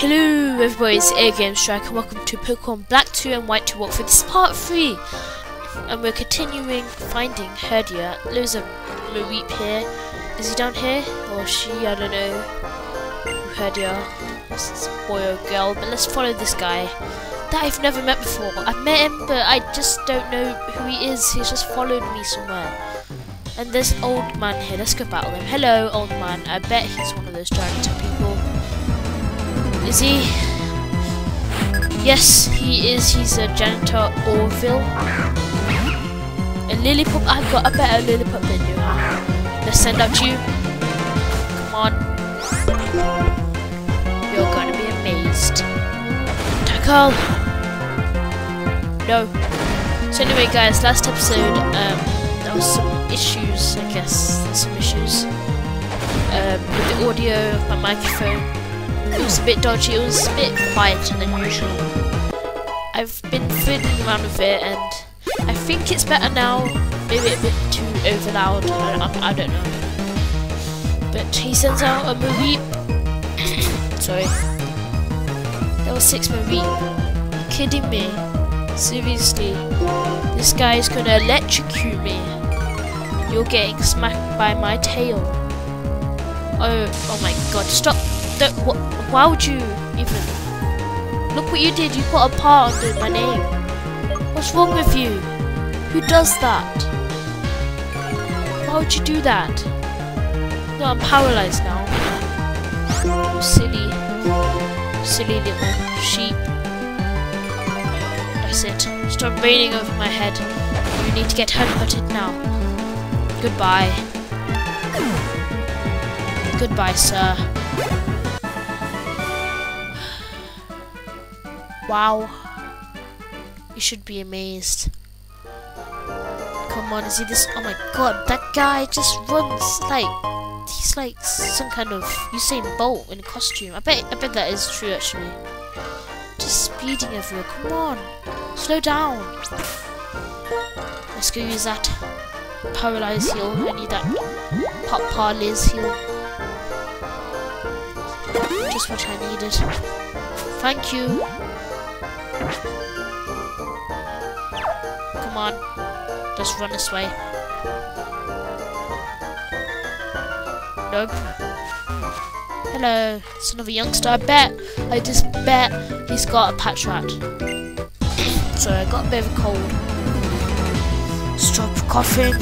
Hello everybody, it's ARGameStrike and welcome to Pokemon Black 2 and White 2 Walkthrough. This is part 3 and we're continuing finding Herdier. There's a Mareep here. Is he down here? Or she? I don't know. Herdier. This is a boy or girl, but let's follow this guy that I've never met before. I've met him, but I just don't know who he is. He's just followed me somewhere. And there's an old man here. Let's go battle him. Hello, old man. I bet he's one of those giant people. Is he? Yes, he is. He's a janitor Orville. A Lillipup. I've got a better Lillipup than you. have. Let's send out you. Come on. You're gonna be amazed. Tackle. No. So anyway, guys, last episode, um, there was some issues. I guess some issues um, with the audio of my microphone it was a bit dodgy, it was a bit quieter than usual. I've been fiddling around with it and I think it's better now, maybe a bit too over loud, I, I, don't know. But he sends out a movie. Sorry. There was six you kidding me? Seriously. This guy is gonna electrocute me. You're getting smacked by my tail. Oh, oh my god, stop don't. Wh why would you even? Look what you did. You put a part under my name. What's wrong with you? Who does that? Why would you do that? No, I'm paralyzed now. Silly, silly little sheep. That's it. Stop raining over my head. You need to get headbutted now. Goodbye. Goodbye, sir. Wow. You should be amazed. Come on, is he this? Oh my god, that guy just runs like he's like some kind of Usain Bolt in a costume. I bet I bet that is true actually. Just speeding everywhere. Come on, slow down. Let's go use that paralyze heal. I need that pop parliz heal. Just what I needed. Thank you. Come on. Just run this way. Nope. Hello. It's another youngster. I bet. I just bet he's got a Patrat. so I got a bit of a cold. Stop coughing.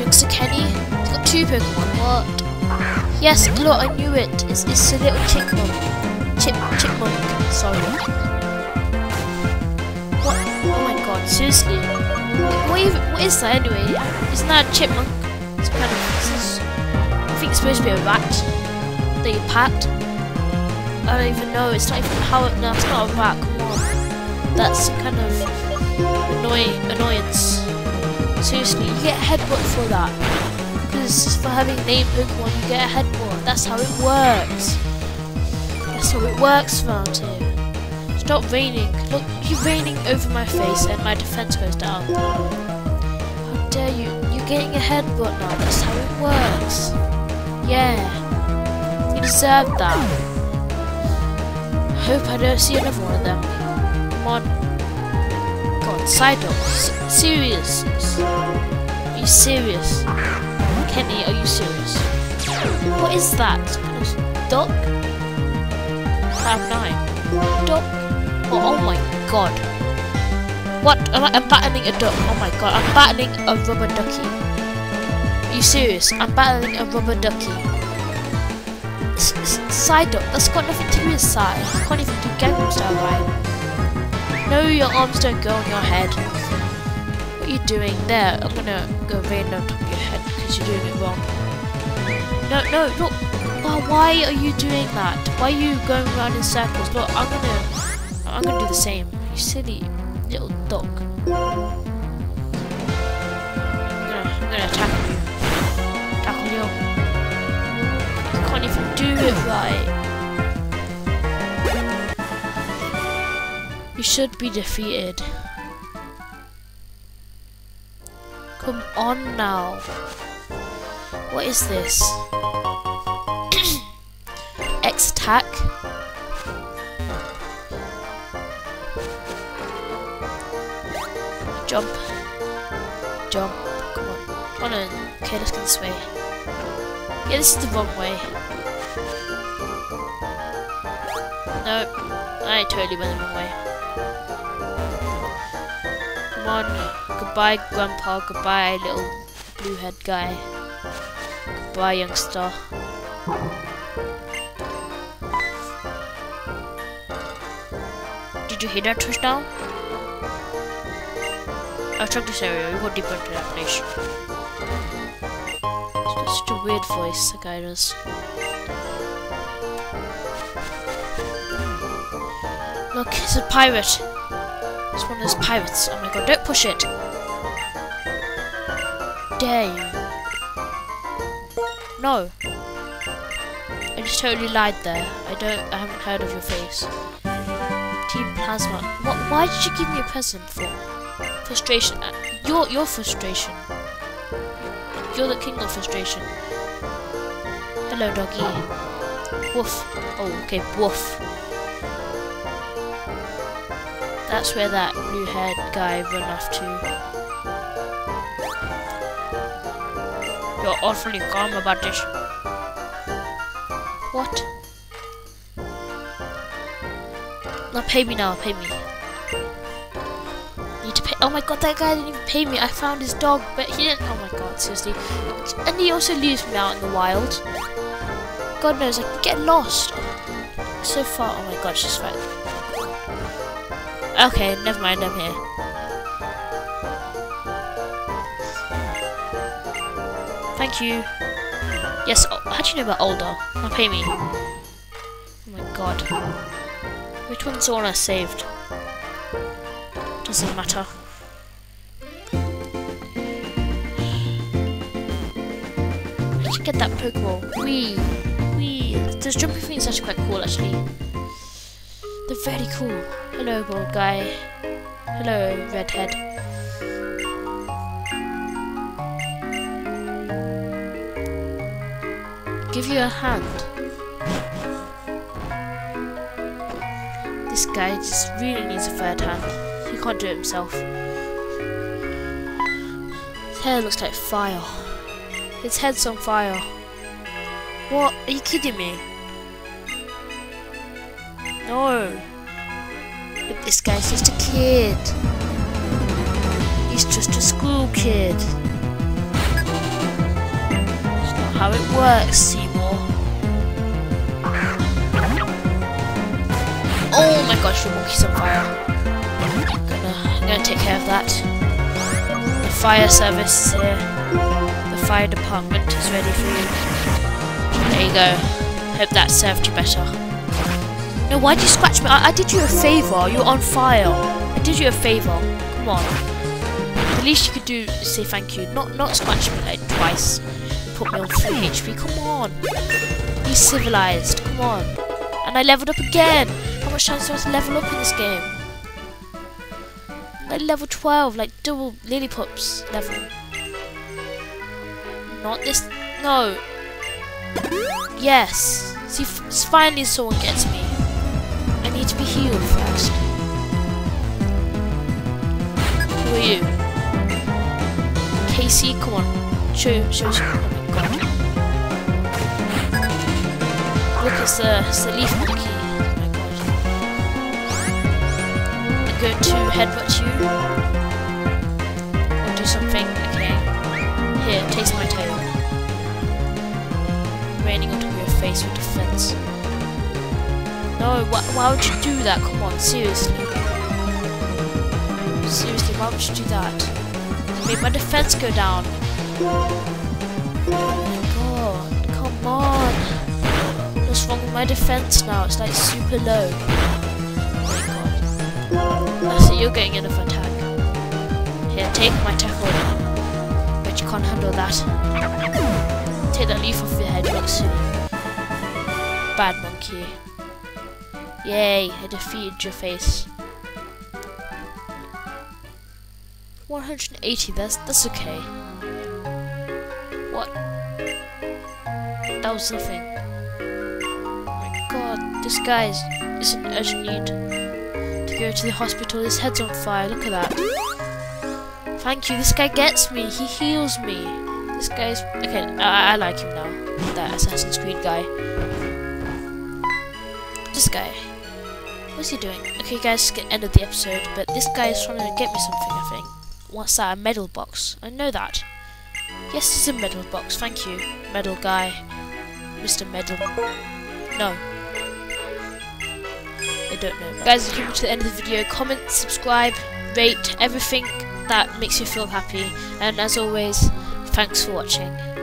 Youngster Kenny. He's got two Pokemon. What? Yes, look, I knew it. It's, it's a little chipmunk. Chip, chipmunk. Sorry. Seriously. What, even, what is that anyway? Isn't that a chipmunk? It's kind of. I think it's supposed to be a rat you pat. I don't even know. It's not even how. No, it's not a rat. Come on. That's kind of annoying annoyance. Seriously, you get a headbutt for that. Because for having named Pokemon, you get a headbutt. That's how it works. That's how it works around here. Stop raining. Look, you're raining over my face and my defense goes down. How dare you? You're getting a headbutt now. That's how it works. Yeah. You deserve that. Hope I don't see another one of them. Come on. God, Psyduck. Serious. Are you serious? Kenny, are you serious? What is that? Duck? Cloud 9. Oh, my god. What? Am I, I'm battling a duck. Oh my god. I'm battling a rubber ducky. Are you serious? I'm battling a rubber ducky. Psyduck. That's got nothing to do with side. You can't even do Gangnam style right. No, your arms don't go on your head. What are you doing there? I'm gonna go rain on top of your head because you're doing it wrong. No, no, look. Why are you doing that? Why are you going around in circles? Look, I'm gonna, I'm gonna do the same. You silly little dog. I'm gonna, I'm gonna you. Tackle you. You can't even do it right. You should be defeated. Come on now. What is this? X attack. Jump. Jump. Come on. Oh no. Okay, let's go this way. Yeah, this is the wrong way. Nope. I totally went the wrong way. Come on. Goodbye, Grandpa. Goodbye, little blue head guy. Goodbye, youngster. Did you hear that touchdown? I'll check this area. We go deeper into that place. It's such a weird voice, the guy does. Look, it's a pirate. It's one of those pirates. Oh my god, don't push it. Dare you. No. I just totally lied there. I don't, I haven't heard of your face. Team Plasma. What, why did you give me a present for? Frustration. Uh, your, your frustration. You're the king of frustration. Hello, doggy. Woof. Oh, okay, woof. That's where that blue-haired guy run off to. You're awfully calm about this. What? Now pay me now, pay me. Pay. Oh my god, that guy didn't even pay me. I found his dog, but he didn't. Oh my god, seriously. And he also leaves me out in the wild. God knows, I can get lost. So far. Oh my god, she's right. Okay, never mind, I'm here. Thank you. Yes, oh, how do you know about Older? Now pay me. Oh my god. Which one's the one I saved? Doesn't matter. Should get that Pokeball. Wee! Wee! Those jumping things are actually quite cool, actually. They're very cool. Hello, bald guy. Hello, redhead. Give you a hand. This guy just really needs a third hand. He can't do it himself. His hair looks like fire. His head's on fire. What? Are you kidding me? No. But this guy's just a kid. He's just a school kid. It's not how it works, Seymour. Oh my gosh, your monkey's on fire. Fire service is here. The fire department is ready for you. There you go. Hope that served you better. No, why'd you scratch me? I, I did you a favour. You're on fire. I did you a favour. Come on. The least you could do is say thank you. Not not scratch me like twice. Put me on full HP. Come on. Be civilized. Come on. And I leveled up again. How much chance do I have to level up in this game? Like level 12, like double lily Lillipups level. Not this. No. Yes. See, finally someone gets me. I need to be healed first. Who are you? Casey, come on. Show, show us. Oh my god. Look, it's the, it's the leaf monkey. Going to headbutt you. Or do something. Okay. Here, taste my tail. Raining onto your face with defense. No, wh why would you do that? Come on, seriously. Seriously, why would you do that? Made my defense go down. Oh my god, come on. What's wrong with my defense now? It's like super low. Oh my god. You're getting enough attack. Here, take my tackle. But you can't handle that. Take that leaf off your head, look. Bad monkey. Yay, I defeated your face. 180, that's that's okay. What? That was nothing. Oh my god. This guy is, is in urgent need go to the hospital. His head's on fire. Look at that. Thank you. This guy gets me. He heals me. This guy's okay. I, I like him now. That Assassin's Creed guy. This guy. What's he doing? Okay, guys, get end of the episode. But this guy is trying to get me something. I think. What's that? A medal box. I know that. Yes, it's a medal box. Thank you, medal guy, Mr. Medal. No. I don't know. Guys, if you come to the end of the video, comment, subscribe, rate, everything that makes you feel happy. And as always, thanks for watching.